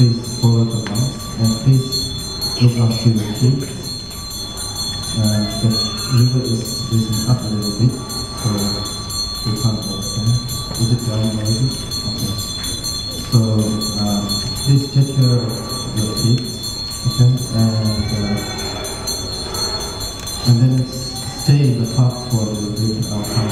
please follow the lines and please look after the kids. Uh, the river is raising up a little bit, so we can't understand. Is it dry already? Okay. So uh, please take care of your kids, okay? And, uh, and then stay in the park for a little bit. I'll come